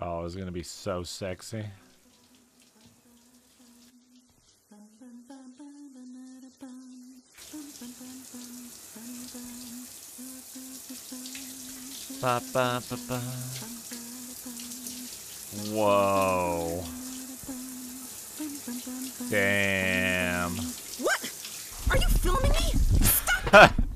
Oh, it's gonna be so sexy. Ba, ba, ba, ba. Whoa. Damn. What? Are you filming me? Stop!